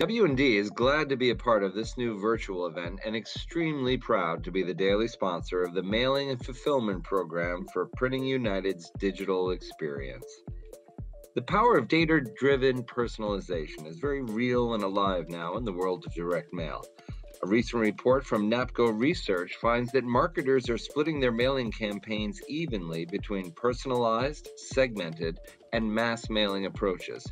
W&D is glad to be a part of this new virtual event and extremely proud to be the daily sponsor of the mailing and fulfillment program for Printing United's digital experience. The power of data driven personalization is very real and alive now in the world of direct mail. A recent report from NAPCO Research finds that marketers are splitting their mailing campaigns evenly between personalized, segmented, and mass mailing approaches.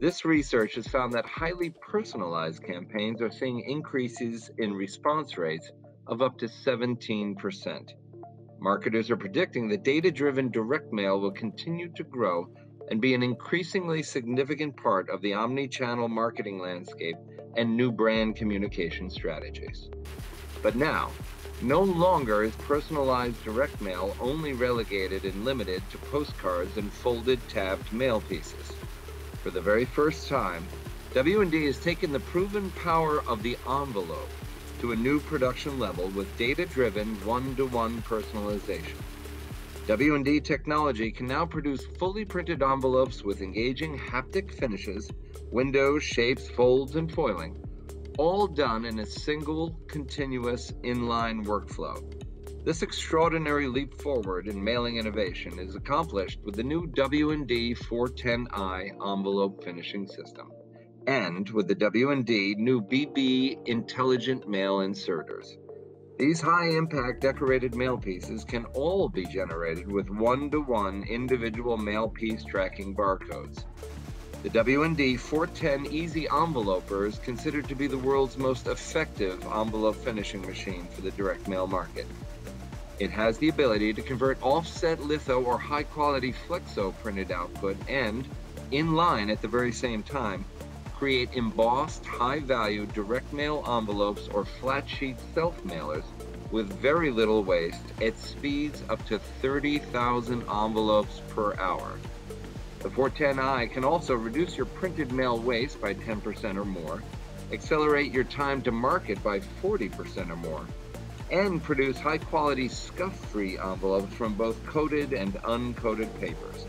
This research has found that highly personalized campaigns are seeing increases in response rates of up to 17%. Marketers are predicting that data driven direct mail will continue to grow and be an increasingly significant part of the omni channel marketing landscape and new brand communication strategies. But now, no longer is personalized direct mail only relegated and limited to postcards and folded tabbed mail pieces. For the very first time, W&D has taken the proven power of the envelope to a new production level with data-driven one-to-one personalization. W&D technology can now produce fully printed envelopes with engaging haptic finishes, windows, shapes, folds, and foiling, all done in a single continuous inline workflow. This extraordinary leap forward in mailing innovation is accomplished with the new W&D 410i envelope finishing system and with the W&D new BB intelligent mail inserters. These high-impact decorated mail pieces can all be generated with one-to-one individual mail piece tracking barcodes. The W&D 410 Easy Enveloper is considered to be the world's most effective envelope finishing machine for the direct mail market. It has the ability to convert offset litho or high quality flexo printed output and, in line at the very same time, create embossed high value direct mail envelopes or flat sheet self mailers with very little waste at speeds up to 30,000 envelopes per hour. The 410i can also reduce your printed mail waste by 10% or more, accelerate your time to market by 40% or more, and produce high quality scuff free envelopes from both coated and uncoated papers.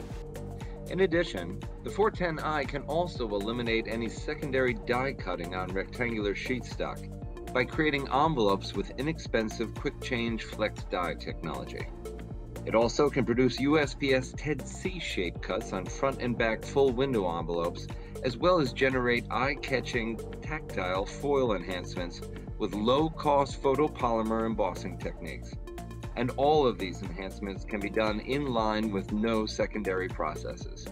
In addition, the 410i can also eliminate any secondary die cutting on rectangular sheet stock by creating envelopes with inexpensive quick change flex die technology. It also can produce USPS TED C shape cuts on front and back full window envelopes, as well as generate eye catching tactile foil enhancements with low-cost photopolymer embossing techniques. And all of these enhancements can be done in line with no secondary processes.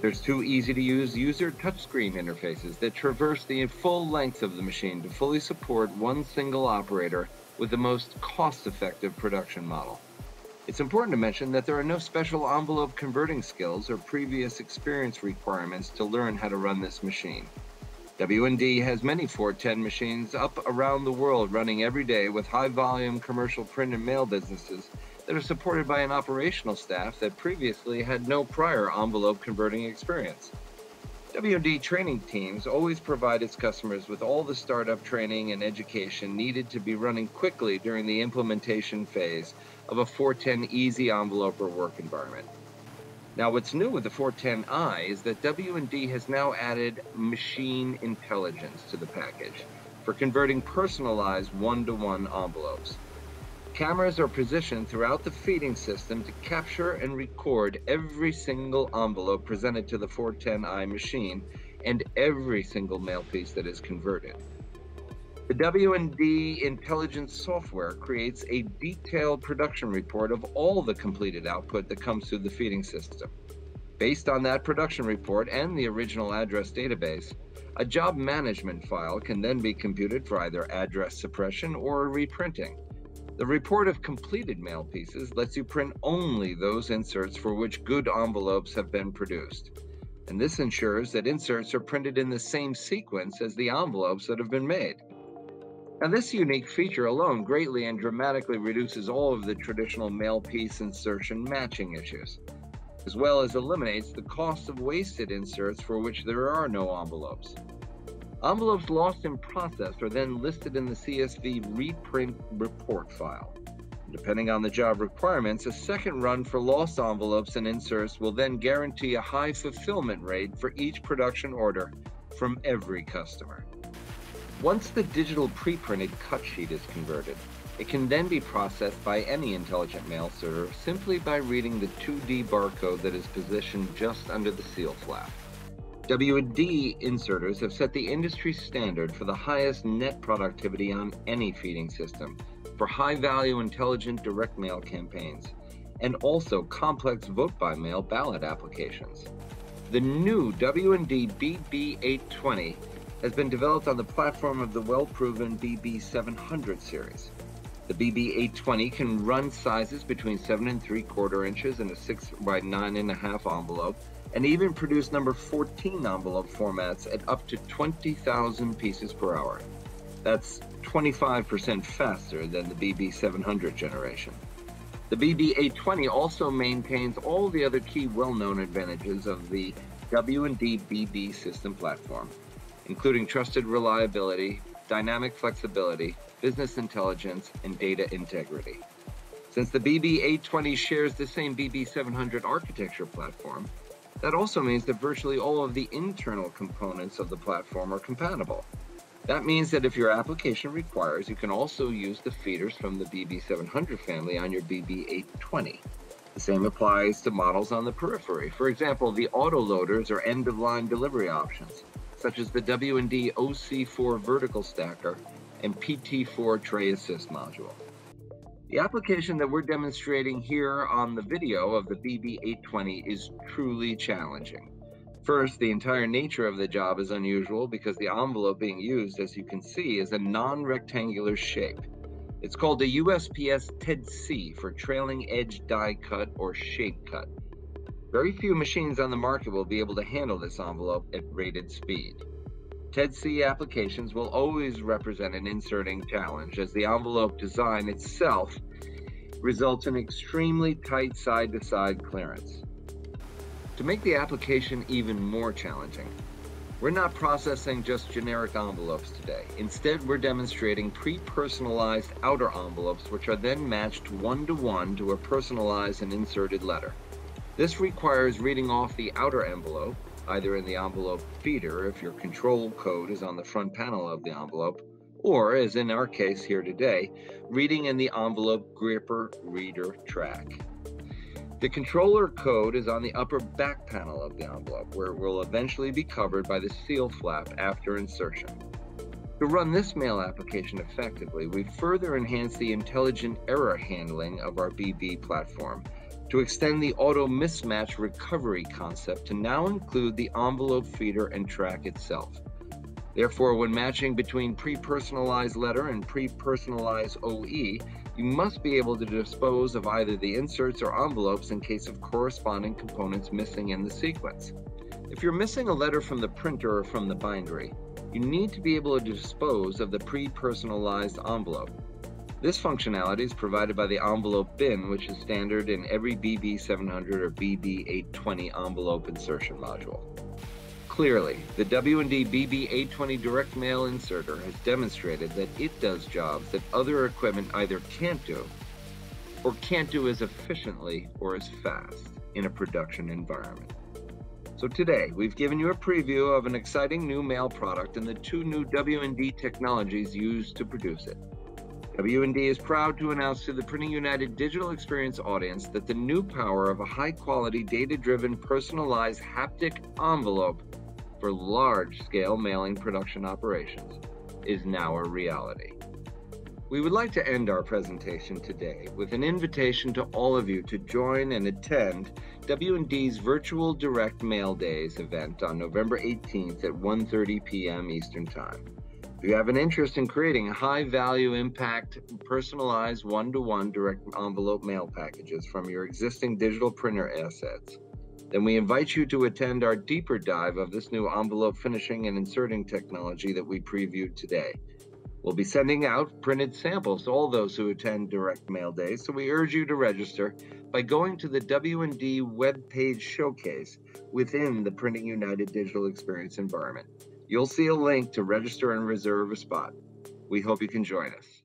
There's two easy-to-use user touchscreen interfaces that traverse the full length of the machine to fully support one single operator with the most cost-effective production model. It's important to mention that there are no special envelope converting skills or previous experience requirements to learn how to run this machine. W&D has many 410 machines up around the world running every day with high volume commercial print and mail businesses that are supported by an operational staff that previously had no prior envelope converting experience. W&D training teams always provide its customers with all the startup training and education needed to be running quickly during the implementation phase of a 410 easy enveloper work environment. Now, what's new with the 410i is that W&D has now added machine intelligence to the package for converting personalized one-to-one envelopes. Cameras are positioned throughout the feeding system to capture and record every single envelope presented to the 410i machine and every single mail piece that is converted. The W&D intelligence software creates a detailed production report of all the completed output that comes through the feeding system. Based on that production report and the original address database, a job management file can then be computed for either address suppression or reprinting. The report of completed mail pieces lets you print only those inserts for which good envelopes have been produced. And this ensures that inserts are printed in the same sequence as the envelopes that have been made. Now, this unique feature alone greatly and dramatically reduces all of the traditional mail piece insertion matching issues, as well as eliminates the cost of wasted inserts for which there are no envelopes. Envelopes lost in process are then listed in the CSV reprint report file. Depending on the job requirements, a second run for lost envelopes and inserts will then guarantee a high fulfillment rate for each production order from every customer. Once the digital pre-printed cut sheet is converted, it can then be processed by any intelligent mail sorter simply by reading the 2D barcode that is positioned just under the seal flap. W&D inserters have set the industry standard for the highest net productivity on any feeding system for high-value intelligent direct mail campaigns and also complex vote-by-mail ballot applications. The new W&D BB820 has been developed on the platform of the well-proven BB700 series. The BB820 can run sizes between 7 and 3 quarter inches in a 6 by 9.5 envelope and even produce number 14 envelope formats at up to 20,000 pieces per hour. That's 25% faster than the BB700 generation. The BB820 also maintains all the other key well-known advantages of the W&D BB system platform, including trusted reliability, dynamic flexibility, business intelligence, and data integrity. Since the BB820 shares the same BB700 architecture platform, that also means that virtually all of the internal components of the platform are compatible. That means that if your application requires, you can also use the feeders from the BB700 family on your BB820. The same applies to models on the periphery. For example, the autoloaders or end-of-line delivery options, such as the W&D OC4 vertical stacker and PT4 tray assist module. The application that we're demonstrating here on the video of the BB820 is truly challenging. First, the entire nature of the job is unusual because the envelope being used, as you can see, is a non-rectangular shape. It's called a USPS TED-C for trailing edge die cut or shape cut. Very few machines on the market will be able to handle this envelope at rated speed. TED-C applications will always represent an inserting challenge as the envelope design itself results in extremely tight side-to-side clearance. To make the application even more challenging, we're not processing just generic envelopes today. Instead, we're demonstrating pre-personalized outer envelopes which are then matched one-to-one -to, -one to a personalized and inserted letter. This requires reading off the outer envelope, either in the envelope feeder if your control code is on the front panel of the envelope, or, as in our case here today, reading in the envelope gripper reader track. The controller code is on the upper back panel of the envelope, where it will eventually be covered by the seal flap after insertion. To run this mail application effectively, we further enhance the intelligent error handling of our BB platform to extend the auto mismatch recovery concept to now include the envelope feeder and track itself. Therefore, when matching between pre-personalized letter and pre-personalized OE, you must be able to dispose of either the inserts or envelopes in case of corresponding components missing in the sequence. If you're missing a letter from the printer or from the bindery, you need to be able to dispose of the pre-personalized envelope. This functionality is provided by the envelope bin, which is standard in every BB700 or BB820 envelope insertion module. Clearly, the W&D BB820 direct mail inserter has demonstrated that it does jobs that other equipment either can't do or can't do as efficiently or as fast in a production environment. So today, we've given you a preview of an exciting new mail product and the two new W&D technologies used to produce it. W&D is proud to announce to the Printing United digital experience audience that the new power of a high-quality, data-driven, personalized haptic envelope for large-scale mailing production operations is now a reality. We would like to end our presentation today with an invitation to all of you to join and attend W&D's Virtual Direct Mail Days event on November 18th at 1.30 p.m. Eastern Time. If you have an interest in creating high value impact, personalized one to one direct envelope mail packages from your existing digital printer assets, then we invite you to attend our deeper dive of this new envelope finishing and inserting technology that we previewed today. We'll be sending out printed samples to all those who attend Direct Mail Day, so we urge you to register by going to the W&D web page showcase within the Printing United Digital Experience environment. You'll see a link to register and reserve a spot. We hope you can join us.